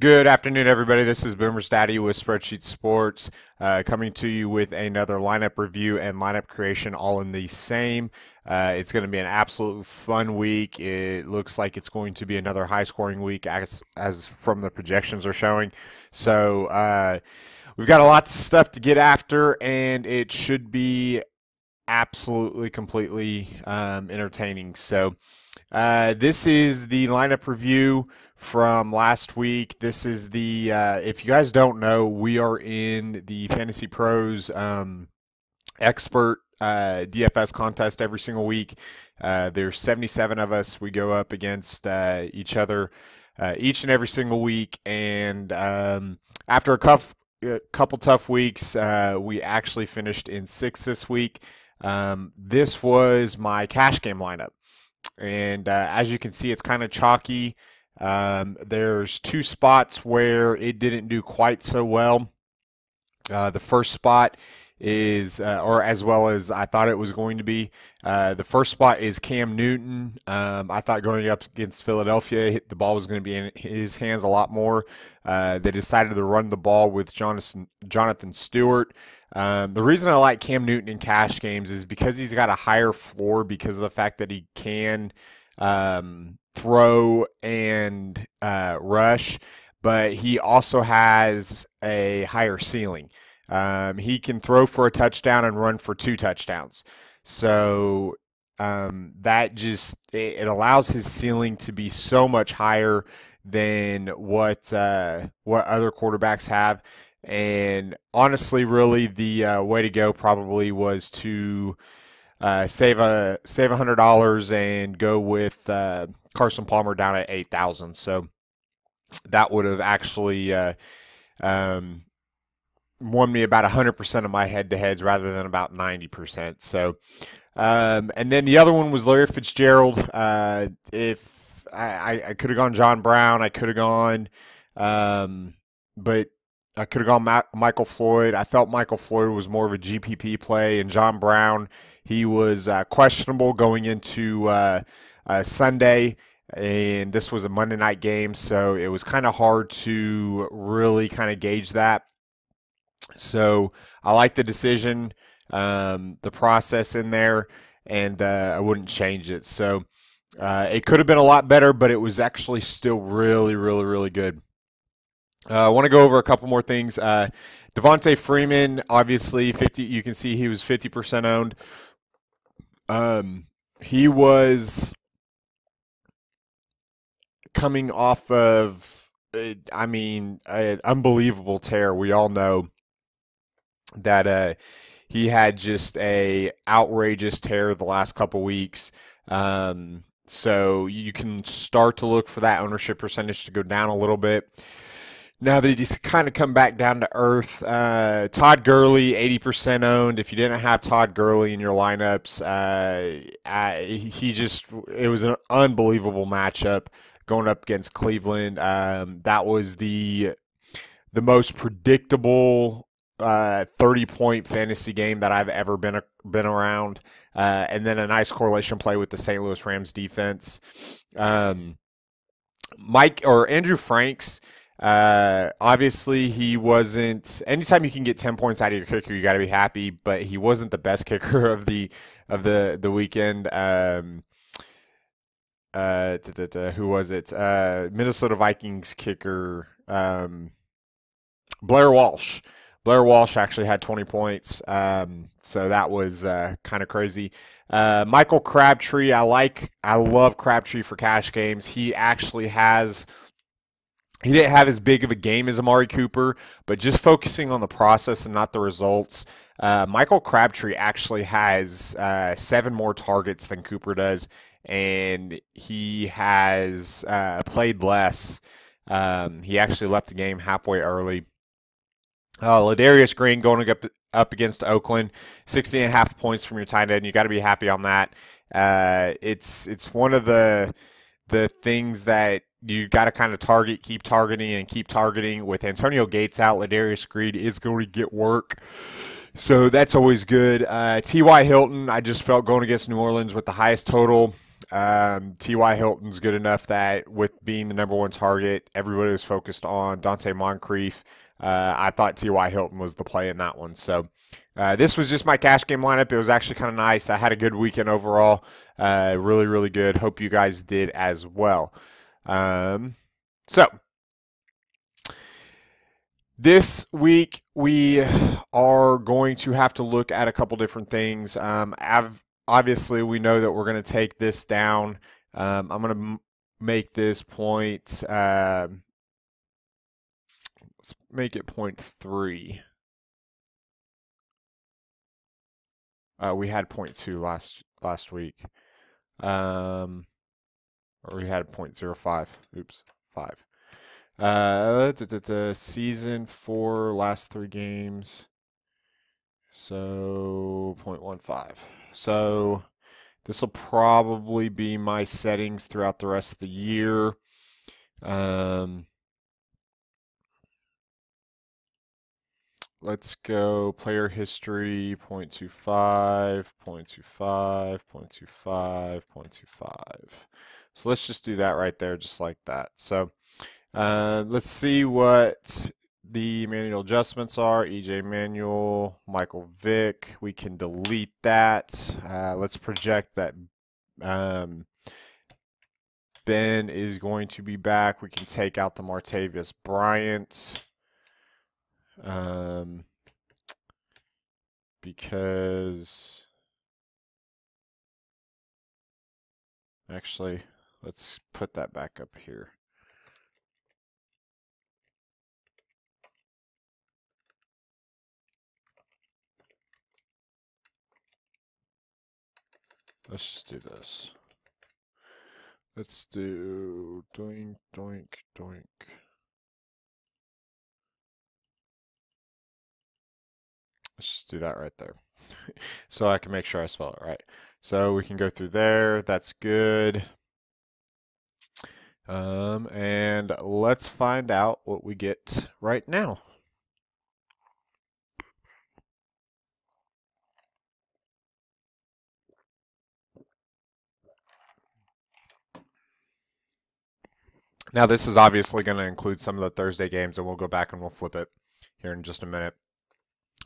Good afternoon, everybody. This is Boomer's Daddy with Spreadsheet Sports, uh, coming to you with another lineup review and lineup creation all in the same. Uh, it's going to be an absolute fun week. It looks like it's going to be another high scoring week, as, as from the projections are showing. So, uh, we've got a lot of stuff to get after, and it should be absolutely, completely um, entertaining. So, uh, this is the lineup review from last week. This is the, uh, if you guys don't know, we are in the Fantasy Pros um, expert uh, DFS contest every single week. Uh, there's 77 of us. We go up against uh, each other uh, each and every single week. And um, after a couple, a couple tough weeks, we actually finished in sixth this week. Um, this was my cash game lineup. And as you can see, it's kind of chalky. Um, there's two spots where it didn't do quite so well. Uh, the first spot is, uh, or as well as I thought it was going to be. Uh, the first spot is Cam Newton. Um, I thought going up against Philadelphia, the ball was going to be in his hands a lot more. Uh, they decided to run the ball with Jonathan, Jonathan Stewart. Um, the reason I like Cam Newton in cash games is because he's got a higher floor because of the fact that he can um, throw and uh, rush, but he also has a higher ceiling. Um, he can throw for a touchdown and run for two touchdowns. So um, that just it, allows his ceiling to be so much higher than what uh, what other quarterbacks have. And honestly, really, the uh, way to go probably was to uh, save a save a hundred dollars and go with uh, Carson Palmer down at eight thousand. So that would have actually uh, um, won me about hundred percent of my head to heads rather than about ninety percent. So um, and then the other one was Larry Fitzgerald. Uh, if I, I could have gone John Brown, I could have gone, um, but I could have gone Ma- Michael Floyd. I felt Michael Floyd was more of a GPP play, and John Brown he was uh, questionable going into uh, uh, Sunday, and this was a Monday night game, so it was kind of hard to really kind of gauge that. So I like the decision, um, the process in there, and uh, I wouldn't change it. So uh, it could have been a lot better, but it was actually still really, really, really good. Uh, I want to go over a couple more things. Uh, Devonta Freeman, obviously, 50. You can see he was 50% owned. Um, he was coming off of, uh, I mean, an unbelievable tear. We all know that uh, he had just a outrageous tear the last couple weeks. Um, so you can start to look for that ownership percentage to go down a little bit now that he's kind of come back down to earth. Uh, Todd Gurley, 80% owned. If you didn't have Todd Gurley in your lineups, uh, I, he just, it was an unbelievable matchup going up against Cleveland. Um, that was the, the most predictable uh, 30 point fantasy game that I've ever been, a, been around. Uh, and then a nice correlation play with the St. Louis Rams defense. Um, Mike or Andrew Franks, uh, obviously, he wasn't. Anytime you can get ten points out of your kicker, you got to be happy. But he wasn't the best kicker of the of the the weekend. Um, uh, da, da, da, who was it? Uh, Minnesota Vikings kicker um, Blair Walsh. Blair Walsh actually had 20 points, um, so that was uh, kind of crazy. Uh, Michael Crabtree, I like, I love Crabtree for cash games. He actually has he didn't have as big of a game as Amari Cooper, but just focusing on the process and not the results. Uh, Michael Crabtree actually has uh, seven more targets than Cooper does, and he has uh, played less. Um, he actually left the game halfway early. Uh, Ladarius Green going up up against Oakland, 16 and a half points from your tight end. You got to be happy on that. Uh, it's it's one of the the things that you got to kind of target, keep targeting, and keep targeting. With Antonio Gates out, Ladarius Green is going to get work. So that's always good. Uh, T.Y. Hilton, I just felt going against New Orleans with the highest total. Um, T.Y. Hilton's good enough that with being the number one target, everybody was focused on Donte Moncrief. Uh, I thought T.Y. Hilton was the play in that one. So uh, this was just my cash game lineup. It was actually kind of nice. I had a good weekend overall. Uh, really, really good. Hope you guys did as well. Um, so this week we are going to have to look at a couple different things. Um, obviously, we know that we're going to take this down. Um, I'm going to make this point. Uh, make it point three. Uh, we had point two last last week, um, or we had point zero five. Oops, five. Uh, the season four, last three games. So 0.15. So this will probably be my settings throughout the rest of the year. Um, let's go player history 0.25, 0.25, 0.25, 0.25. So let's just do that right there, just like that. So uh, let's see what the manual adjustments are. EJ Manuel, Michael Vick. We can delete that. Uh, let's project that um, Ben is going to be back. We can take out the Martavis Bryant. Um, because actually, let's put that back up here. Let's just do this. Let's do doink, doink, doink. Let's just do that right there. so I can make sure I spell it right. So we can go through there. That's good. Um, and let's find out what we get right now. Now, this is obviously going to include some of the Thursday games, and we'll go back and we'll flip it here in just a minute.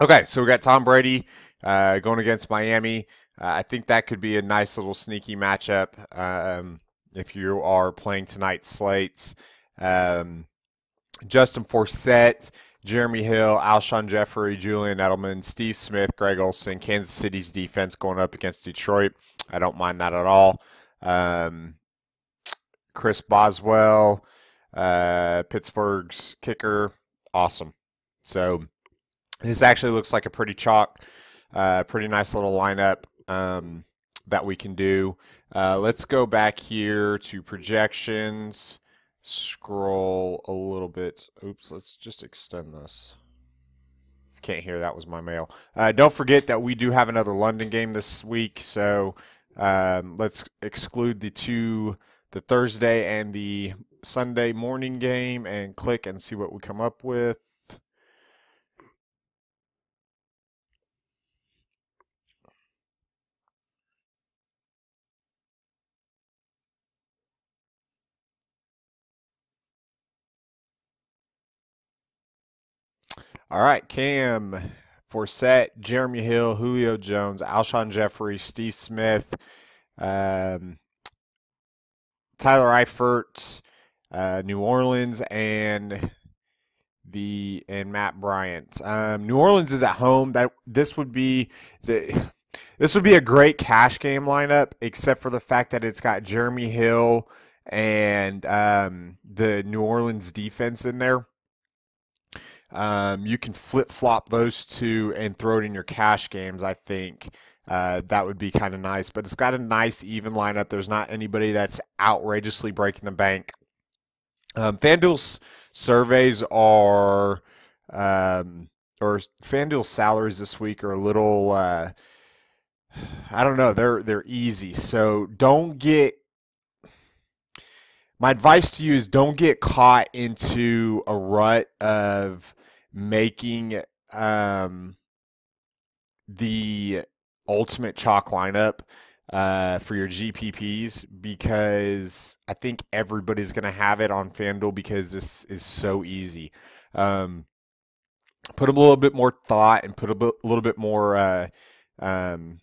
Okay, so we got Tom Brady uh, going against Miami. Uh, I think that could be a nice little sneaky matchup um, if you are playing tonight's slates. Um, Justin Forsett, Jeremy Hill, Alshon Jeffery, Julian Edelman, Steve Smith, Greg Olsen, Kansas City's defense going up against Detroit. I don't mind that at all. Um, Chris Boswell, uh, Pittsburgh's kicker, awesome. So this actually looks like a pretty chalk, uh, pretty nice little lineup um, that we can do. Uh, let's go back here to projections. Scroll a little bit. Oops, let's just extend this. Can't hear that was my mail. Uh, don't forget that we do have another London game this week, so um, let's exclude the two the Thursday and the Sunday morning game and click and see what we come up with. All right, Cam, Forsett, Jeremy Hill, Julio Jones, Alshon Jeffery, Steve Smith, um, Tyler Eifert, uh, New Orleans, and the and Matt Bryant. Um, New Orleans is at home. That this would be the this would be a great cash game lineup, except for the fact that it's got Jeremy Hill and um, the New Orleans defense in there. Um, you can flip flop those two and throw it in your cash games. I think uh, that would be kind of nice. But it's got a nice even lineup. There's not anybody that's outrageously breaking the bank. Um, FanDuel's surveys are, um, or FanDuel salaries this week are a little, uh, I don't know, they're they're easy. So don't get. My advice to you is don't get caught into a rut of making um, the ultimate chalk lineup uh, for your GPPs because I think everybody's going to have it on FanDuel because this is so easy. Um, put a little bit more thought and put a, little bit more uh, um,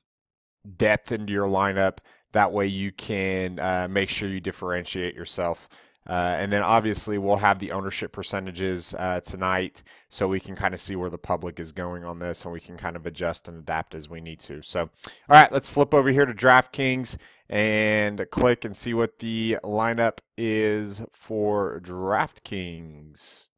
depth into your lineup. That way you can uh, make sure you differentiate yourself. Uh, and then obviously we'll have the ownership percentages uh, tonight so we can kind of see where the public is going on this and we can kind of adjust and adapt as we need to. So, all right, let's flip over here to DraftKings and click and see what the lineup is for DraftKings.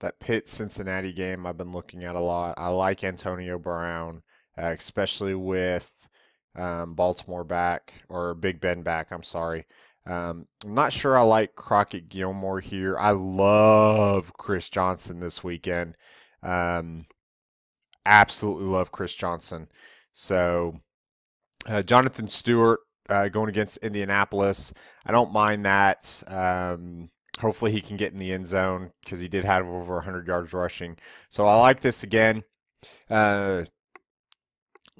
That Pitt Cincinnati game I've been looking at a lot. I like Antonio Brown, uh, especially with um, Baltimore back or Big Ben back. I'm sorry. Um, I'm not sure I like Crockett Gillmore here. I love Chris Johnson this weekend. Um, absolutely love Chris Johnson. So uh, Jonathan Stewart uh, going against Indianapolis. I don't mind that. Um, Hopefully he can get in the end zone because he did have over 100 yards rushing. So I like this again. Uh,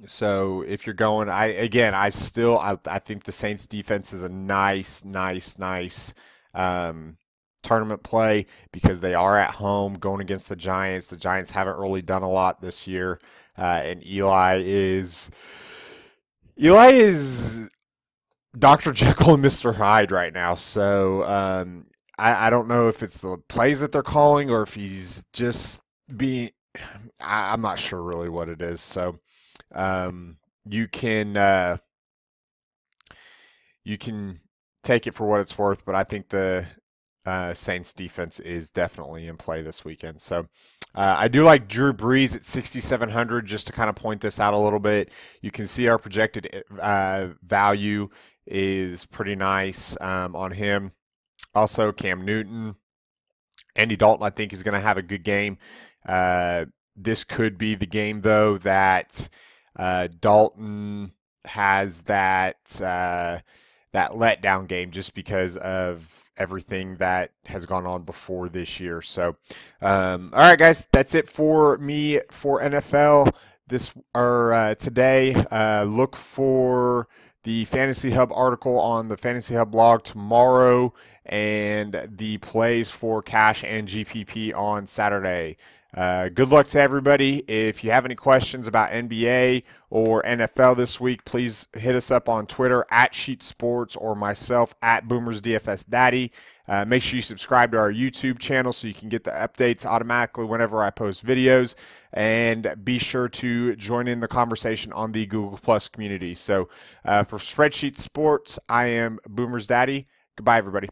so if you're going, I again, I still, I, I think the Saints defense is a nice, nice, nice um, tournament play because they are at home going against the Giants. The Giants haven't really done a lot this year, uh, and Eli is Eli is Dr. Jekyll and Mr. Hyde right now. So um, I, I don't know if it's the plays that they're calling or if he's just being. I, am not sure really what it is. So um, you can uh, you can take it for what it's worth, but I think the uh, Saints defense is definitely in play this weekend. So. Uh, I do like Drew Brees at 6,700 just to kind of point this out a little bit. You can see our projected uh, value is pretty nice um, on him. Also, Cam Newton. Andy Dalton, I think, is going to have a good game. Uh, this could be the game, though, that uh, Dalton has that uh, that letdown game just because of everything that has gone on before this year. So, um, all right, guys, that's it for me for NFL this or uh, today. Uh, look for the Fantasy Hub article on the Fantasy Hub blog tomorrow and the plays for cash and GPP on Saturday. Uh, good luck to everybody. If you have any questions about NBA or NFL this week, please hit us up on Twitter at Sheet Sports or myself at Boomers DFS Daddy. Uh, make sure you subscribe to our YouTube channel so you can get the updates automatically whenever I post videos. And be sure to join in the conversation on the Google Plus community. So uh, for Spreadsheet Sports, I am Boomers Daddy. Goodbye, everybody.